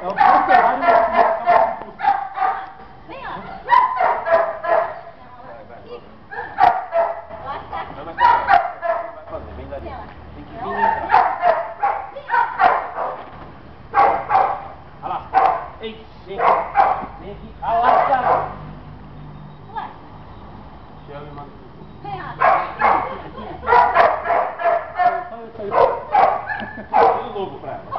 É o funcionário da Vem, ó. Não, mas vai fazer, vem dali. Tem que vir e entrar. Olha lá. Ei, vem aqui. Vem aqui. Olha lá, cara. Lá. Chama e manda. Vem, ó. Tudo novo pra ela.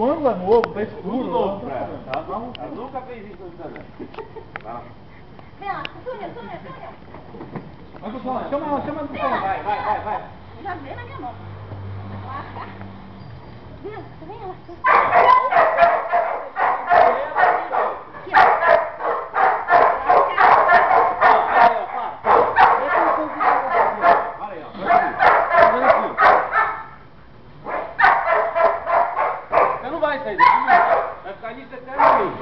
O ângulo é novo, tá escuro. Tudo novo né? pra ela. tá? Ela, ela nunca fez isso antes dela. Vai lá. Vem lá. Túnel, túnel, túnel. Vai, pessoal, chama ela, chama ela. Vai, vai, vai, vai. Já vem na minha mão. Vem. Vem lá. Não vai sair daqui. Vai ficar nisso eternamente.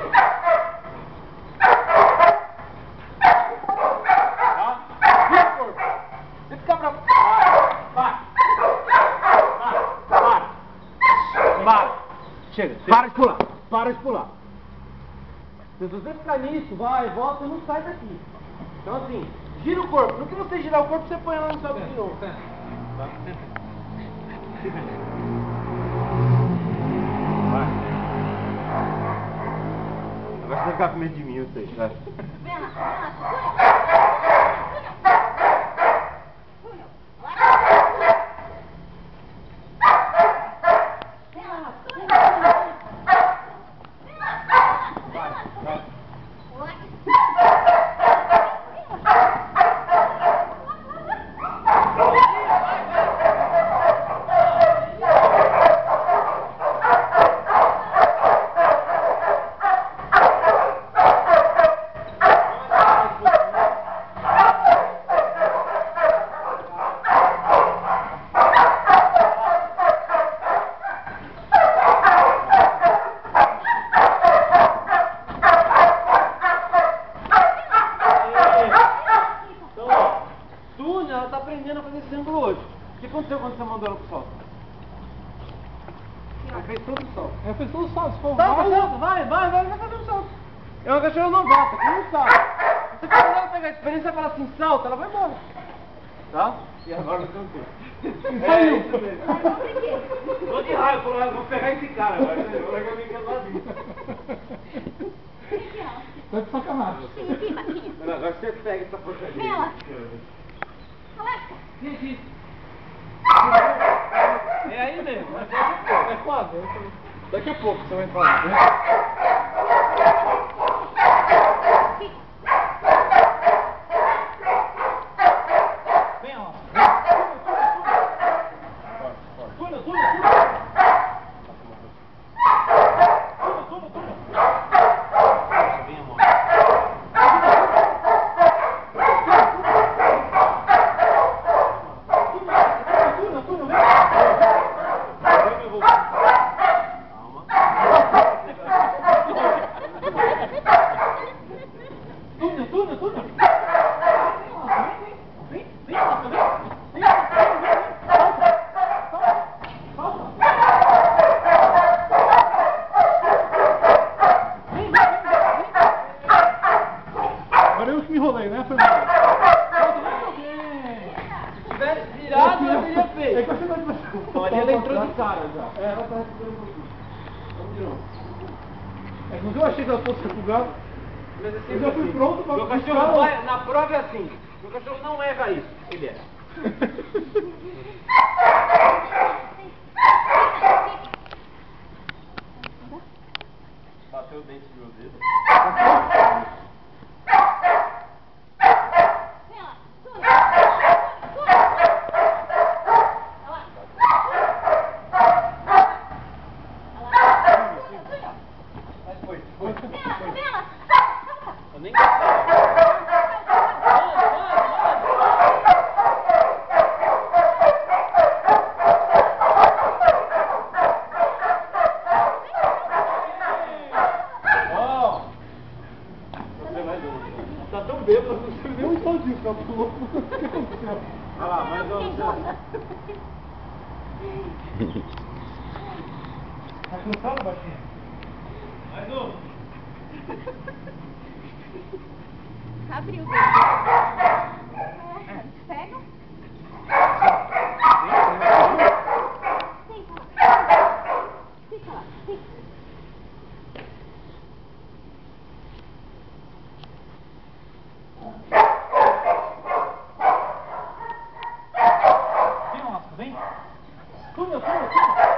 Tá? Vira o corpo. Você fica pra... Para. Para. Para. Para. Chega. Para de pular. Para de pular. Se você ficar nisso, vai, volta e não sai daqui. Então assim, gira o corpo. No que você girar o corpo, você põe ela no sobe de novo. Tá? Vai. Agora você vai ficar com medo de mim, eu sei. Vai. Vem lá. Vem lá. Túnel. Túnel. Lá. Vem lá. Túnel. Túnel. Vem lá. Vem lá. Vai. Lá. Então, ó, Túnel, ela tá aprendendo a fazer esse ângulo hoje. O que aconteceu quando você mandou ela pro sol? Ela fez todo o sol. É, fez tudo só, se for Tá, vai, vai, vai, vai, vai, vai fazer um salto. É uma cachorra novata, que não sabe. Você quando ela pegar a experiência e falar assim, salta, ela vai embora. Tá? E agora eu cantei. É saiu. isso mesmo. Tô de raiva, falou, ah, vou pegar esse cara agora. né? Vou pegar é. Aqui, ó. Tá de sacanagem. Agora você pega essa porcaria. Vem Lá. É aí mesmo, mas É quase. Daqui a pouco você vai falar. Vem, ó. Túnel, túnel, túnel. Túnel, túnel, túnel. Vem, amor. Túnel, túnel, vem. Vem, eu vou. Calma. Túnel, túnel, túnel. Vem, vem, vem, vem, vem, vem, vem, vem, salta, salta, salta. Vem, vem, vem, vem. Agora eu que me enrolei, né, Fernando? Salta, vem, vem. Se tivesse virado, eu teria É que feito. Então ali ela entrou de cara já. É, ela tá respirando um pouquinho. Vamos. É, inclusive eu achei que ela fosse refugada. Mas assim, Eu já fui pronto pra cachorro o- vai, na prova é assim. Meu cachorro não erra isso. Ele é. Bateu o dente de meu dedo. Vem lá. Túnel. Túnel. Olha lá. Olha lá. Túnel, túnel. Mas foi, foi. Vem lá, vem lá. Eu nem gostava. Ó. Vai ver. Tá tão bêbado, você Deu um soldinho, ela pulou. O que aconteceu? Olha lá, mais um. Tá cansado, baixinho? Mais um. Abriu Pega. Fica lá. Fica lá. Fica. Vem, Oscar, vem. Túnel, túnel, túnel.